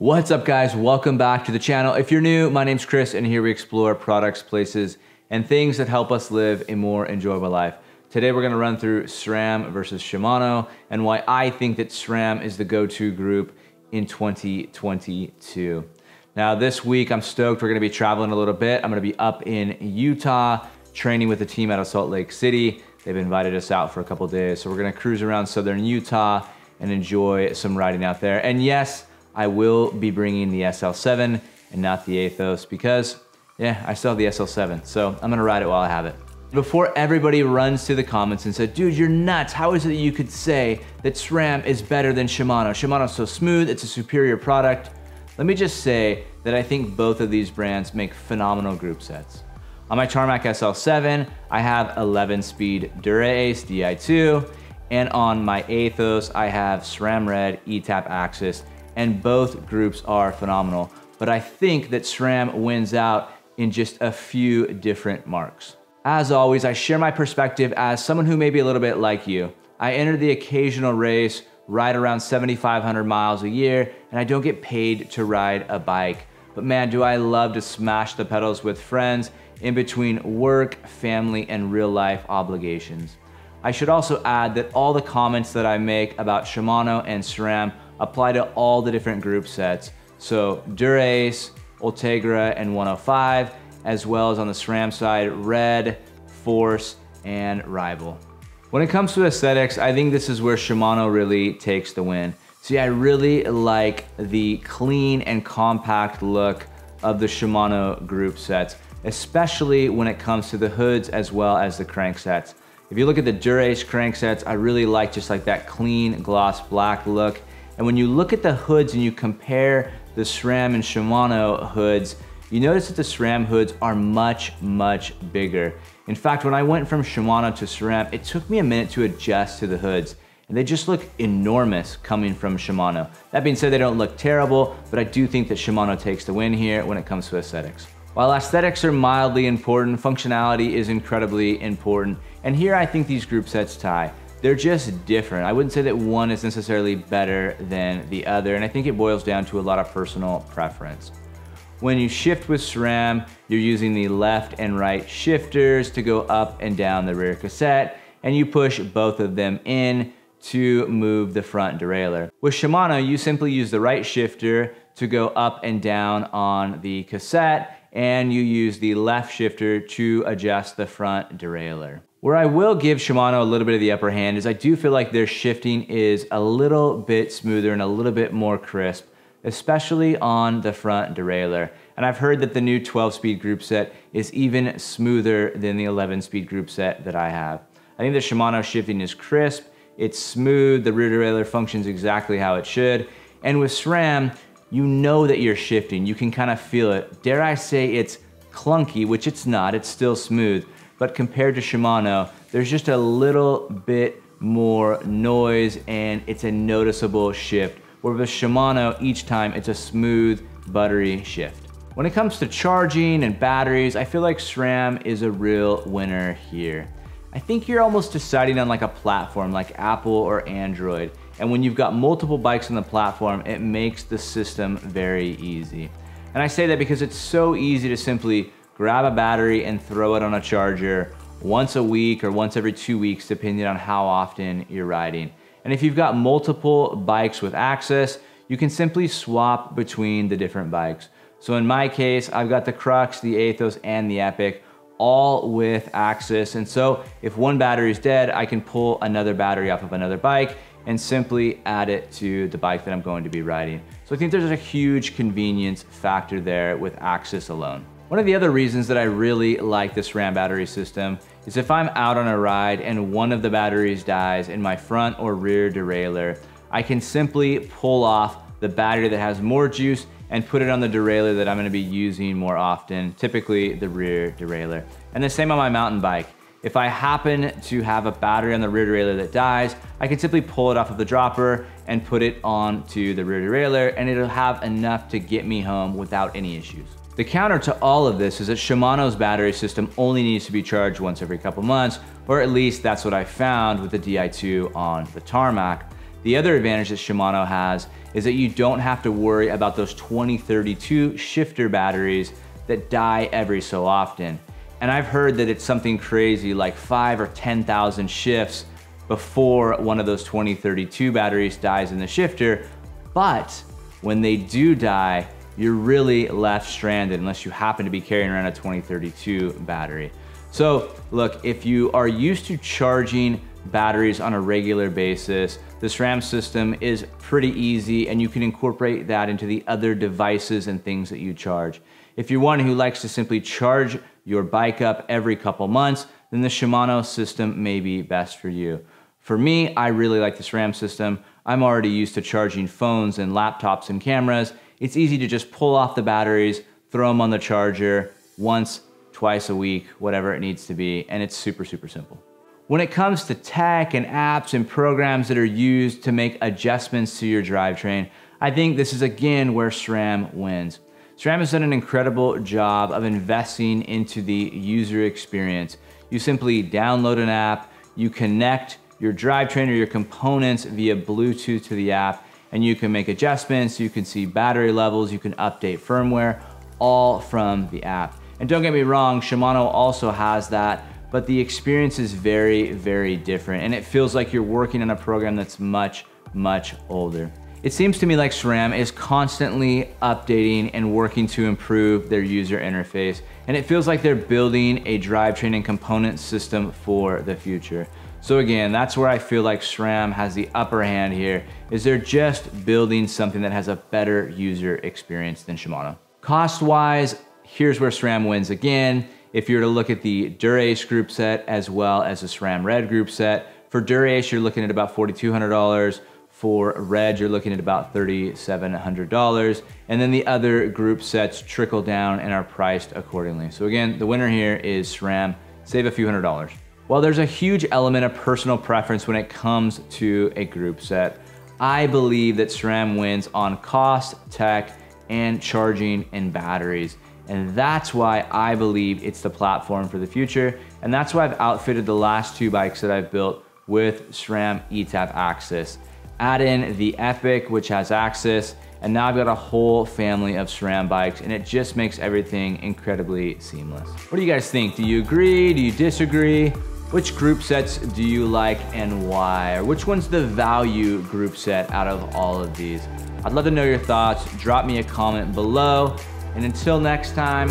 What's up guys, welcome back to the channel. If you're new, my name's Chris and here we explore products, places, and things that help us live a more enjoyable life. Today we're gonna run through SRAM versus Shimano and why I think that SRAM is the go-to group in 2022. Now this week I'm stoked, we're gonna be traveling a little bit. I'm gonna be up in Utah, training with the team out of Salt Lake City. They've invited us out for a couple days. So we're gonna cruise around Southern Utah and enjoy some riding out there. And yes, I will be bringing the SL7 and not the Aethos because, yeah, I still have the SL7, so I'm gonna ride it while I have it. Before everybody runs to the comments and said, dude, you're nuts. How is it that you could say that SRAM is better than Shimano? Shimano's so smooth, it's a superior product. Let me just say that I think both of these brands make phenomenal group sets. On my Tarmac SL7, I have 11 speed Dura-Ace Di2, and on my Aethos, I have SRAM Red E-TAP AXS and both groups are phenomenal. But I think that SRAM wins out in just a few different marks. As always, I share my perspective as someone who may be a little bit like you. I enter the occasional race, ride around 7,500 miles a year, and I don't get paid to ride a bike. But man, do I love to smash the pedals with friends in between work, family, and real life obligations. I should also add that all the comments that I make about Shimano and SRAM apply to all the different group sets. So Dura-Ace, Ultegra, and 105, as well as on the SRAM side, Red, Force, and Rival. When it comes to aesthetics, I think this is where Shimano really takes the win. See, I really like the clean and compact look of the Shimano group sets, especially when it comes to the hoods as well as the cranksets. If you look at the Dura-Ace cranksets, I really like just like that clean gloss black look. And when you look at the hoods and you compare the SRAM and Shimano hoods, you notice that the SRAM hoods are much, much bigger. In fact, when I went from Shimano to SRAM, it took me a minute to adjust to the hoods and they just look enormous coming from Shimano. That being said, they don't look terrible, but I do think that Shimano takes the win here when it comes to aesthetics. While aesthetics are mildly important, functionality is incredibly important. And here I think these group sets tie they're just different. I wouldn't say that one is necessarily better than the other, and I think it boils down to a lot of personal preference. When you shift with SRAM, you're using the left and right shifters to go up and down the rear cassette, and you push both of them in to move the front derailleur. With Shimano, you simply use the right shifter to go up and down on the cassette, and you use the left shifter to adjust the front derailleur. Where I will give Shimano a little bit of the upper hand is I do feel like their shifting is a little bit smoother and a little bit more crisp, especially on the front derailleur. And I've heard that the new 12 speed group set is even smoother than the 11 speed group set that I have. I think the Shimano shifting is crisp, it's smooth, the rear derailleur functions exactly how it should. And with SRAM, you know that you're shifting, you can kind of feel it. Dare I say it's clunky, which it's not, it's still smooth, but compared to Shimano, there's just a little bit more noise and it's a noticeable shift. Where with Shimano, each time it's a smooth, buttery shift. When it comes to charging and batteries, I feel like SRAM is a real winner here. I think you're almost deciding on like a platform like Apple or Android. And when you've got multiple bikes on the platform, it makes the system very easy. And I say that because it's so easy to simply grab a battery and throw it on a charger once a week or once every two weeks, depending on how often you're riding. And if you've got multiple bikes with AXS, you can simply swap between the different bikes. So in my case, I've got the Crux, the Aethos, and the Epic, all with AXS. And so if one battery is dead, I can pull another battery off of another bike and simply add it to the bike that I'm going to be riding. So I think there's a huge convenience factor there with AXS alone. One of the other reasons that I really like this SRAM battery system is if I'm out on a ride and one of the batteries dies in my front or rear derailleur, I can simply pull off the battery that has more juice and put it on the derailleur that I'm gonna be using more often, typically the rear derailleur. And the same on my mountain bike. If I happen to have a battery on the rear derailleur that dies, I can simply pull it off of the dropper and put it onto the rear derailleur and it'll have enough to get me home without any issues. The counter to all of this is that Shimano's battery system only needs to be charged once every couple months, or at least that's what I found with the Di2 on the tarmac. The other advantage that Shimano has is that you don't have to worry about those 2032 shifter batteries that die every so often. And I've heard that it's something crazy like five or 10,000 shifts before one of those 2032 batteries dies in the shifter. But when they do die, you're really left stranded unless you happen to be carrying around a 2032 battery. So look, if you are used to charging batteries on a regular basis, the SRAM system is pretty easy and you can incorporate that into the other devices and things that you charge. If you're one who likes to simply charge your bike up every couple months, then the Shimano system may be best for you. For me, I really like the SRAM system. I'm already used to charging phones and laptops and cameras. It's easy to just pull off the batteries, throw them on the charger once, twice a week, whatever it needs to be, and it's super, super simple. When it comes to tech and apps and programs that are used to make adjustments to your drivetrain, I think this is again where SRAM wins. SRAM has done an incredible job of investing into the user experience. You simply download an app, you connect your drivetrain or your components via Bluetooth to the app, and you can make adjustments, you can see battery levels, you can update firmware, all from the app. And don't get me wrong, Shimano also has that, but the experience is very, very different, and it feels like you're working on a program that's much, much older. It seems to me like SRAM is constantly updating and working to improve their user interface, and it feels like they're building a drivetrain and component system for the future. So again, that's where I feel like SRAM has the upper hand here, is they're just building something that has a better user experience than Shimano. Cost-wise, here's where SRAM wins again. If you were to look at the Dura-Ace group set as well as the SRAM Red group set, for Dura-Ace, you're looking at about $4,200. For red, you're looking at about $3,700. And then the other group sets trickle down and are priced accordingly. So again, the winner here is SRAM. Save a few hundred dollars. While there's a huge element of personal preference when it comes to a group set, I believe that SRAM wins on cost, tech, and charging and batteries. And that's why I believe it's the platform for the future. And that's why I've outfitted the last two bikes that I've built with SRAM ETAP AXS add in the Epic, which has AXS, and now I've got a whole family of SRAM bikes and it just makes everything incredibly seamless. What do you guys think? Do you agree? Do you disagree? Which group sets do you like and why? Or which one's the value group set out of all of these? I'd love to know your thoughts. Drop me a comment below. And until next time,